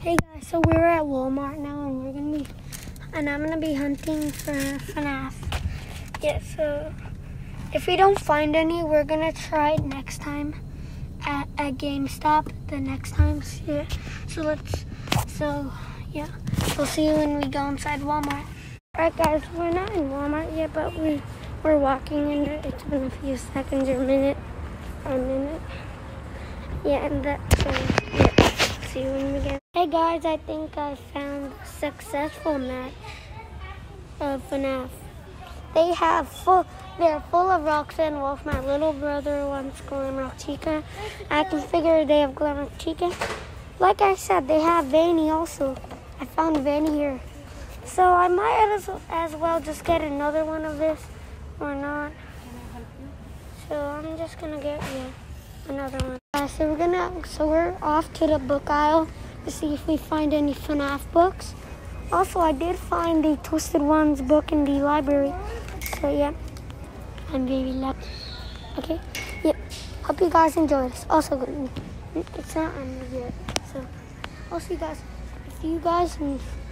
Hey guys, so we're at Walmart now and we're gonna be and I'm gonna be hunting for FNAF. Yeah, so if we don't find any, we're gonna try it next time at, at GameStop the next time. So, yeah, so let's so yeah. We'll see you when we go inside Walmart. Alright guys, we're not in Walmart yet, but we we're walking in it. It's been a few seconds or a minute or a minute. Yeah, and that so yeah. See you when we get Hey guys, I think I found a successful match of FNAF. They have full they're full of Roxanne Wolf. My little brother wants Glamrock Chica. I can figure they have Glamrock Chica. Like I said, they have Vanny also. I found Vanny here. So I might as, as well just get another one of this or not. So I'm just gonna get yeah, another one. Uh, so we're gonna so we're off to the book aisle to see if we find any FNAF books. Also, I did find the Twisted Ones book in the library. So yeah, I'm very lucky. Okay, yep. Hope you guys enjoy this. Also, it's not on yet. So, also, you guys, if you guys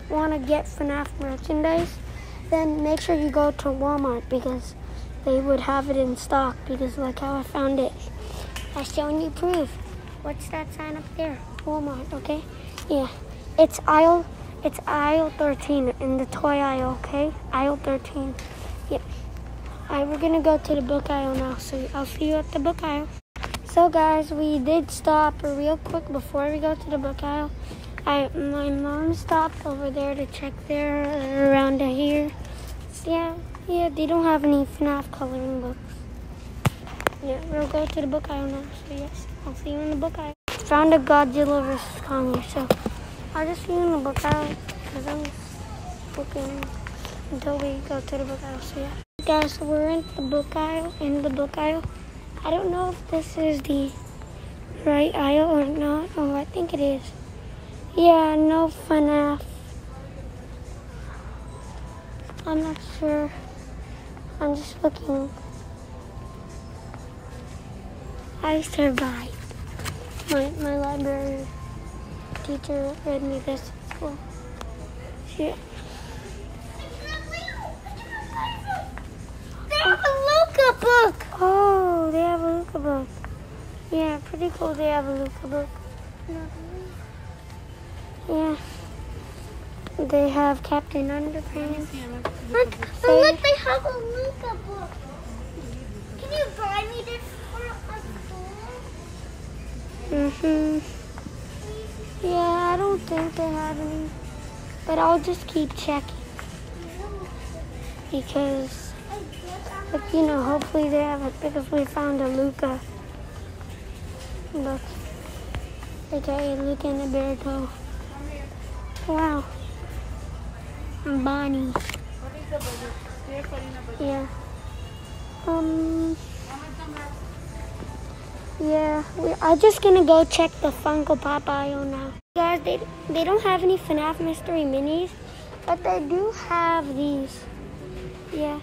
want to get FNAF merchandise, then make sure you go to Walmart because they would have it in stock. Because like how I found it, I showing you proof. What's that sign up there? Walmart. Okay. Yeah, it's aisle. It's aisle 13 in the toy aisle. Okay, aisle 13. Yep. All right, we're gonna go to the book aisle now. So I'll see you at the book aisle. So guys, we did stop real quick before we go to the book aisle. I my mom stopped over there to check there around here. So yeah, yeah, they don't have any FNAF coloring books. Yeah, we'll go to the book aisle now. So yes, I'll see you in the book aisle. Found a Godzilla vs Kong so I'll just in the book aisle because I'm looking until we go to the book aisle. So yeah, guys, we're in the book aisle. In the book aisle. I don't know if this is the right aisle or not. Oh, I think it is. Yeah, no FNAF. I'm not sure. I'm just looking. I survived. My, my library teacher read me this at school. Yeah. They have a Luca book. Oh, they have a Luca book. Yeah, pretty cool. They have a Luca book. Yeah. They have Captain Underpants. Look, look, they have a Luca book. Can you buy me this Mhm. Yeah, I don't think they have any, but I'll just keep checking because, like, you know, hopefully they have it because we found a Luca book. Okay, Luca and the Bear Toe. Wow. Bonnie. Yeah. Um. We are just gonna go check the Funko Pop aisle now. Guys, they they don't have any FNAF mystery minis, but they do have these. Yeah.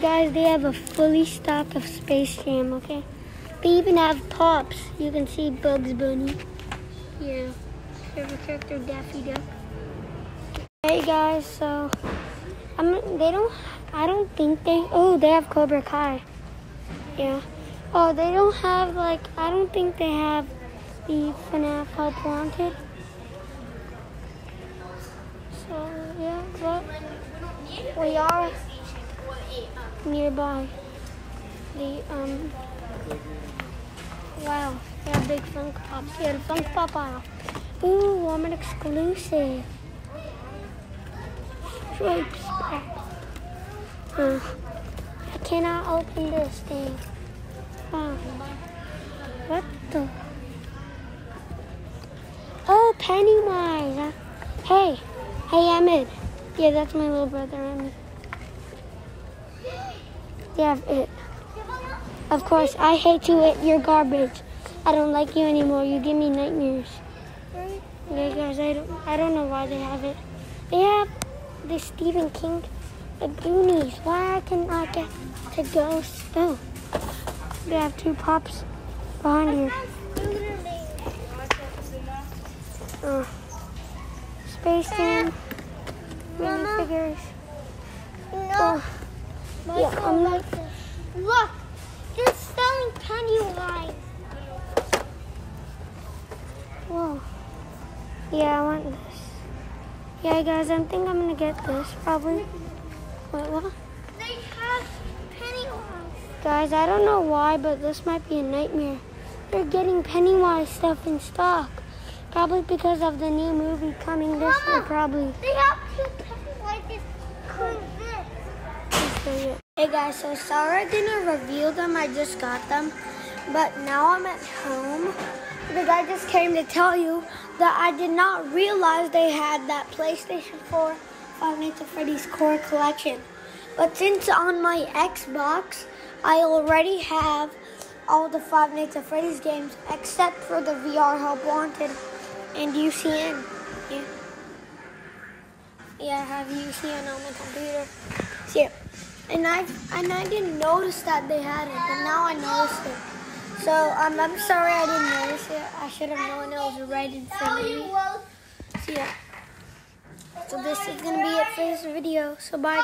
Guys, they have a fully stock of Space Jam. Okay. They even have pops. You can see Bugs Bunny. Yeah. Favorite character Daffy Duck. Hey guys, so I'm. They don't. I don't think they. Oh, they have Cobra Kai. Yeah. Oh, they don't have like. I don't think they have the FNAF Help Wanted. So yeah, but we are nearby. The um. Wow, they have big Funko Pops. Yeah, the Funko Pop aisle. Ooh, Walmart exclusive. Stripes. Huh. I cannot open this thing. Wow. What the? Oh, Pennywise. Hey. Hey, Emmett. Yeah, that's my little brother, Emmett. Yeah, it. Of course, I hate you. It. You're garbage. I don't like you anymore. You give me nightmares. Yeah, guys, I don't, I don't know why they have it. They have the Stephen King, the Goonies. Why can I get to Ghost? Oh, they have two pops behind you. Uh, Space Jam. Minifigures. No. Oh, yeah, I'm not. Look, they're selling Pennywise. Whoa. Yeah, I want this. Yeah, guys, I think I'm gonna get this probably. Wait, what? Pennywise. Guys, I don't know why, but this might be a nightmare. They're getting Pennywise stuff in stock. Probably because of the new movie coming this year, probably. They have two Pennywises like this. Hey guys, so sorry I didn't reveal them, I just got them. But now I'm at home. The guy just came to tell you that I did not realize they had that PlayStation 4 Five Nights at Freddy's Core Collection. But since on my Xbox, I already have all the Five Nights at Freddy's games except for the VR Help Wanted and UCN. Yeah. Yeah, I have UCN on my computer. Yeah. And I and I didn't notice that they had it, but now I noticed it. So um, I'm sorry I didn't notice it. I should have known it was right in front of me. So yeah. So this is gonna be it for this video. So bye.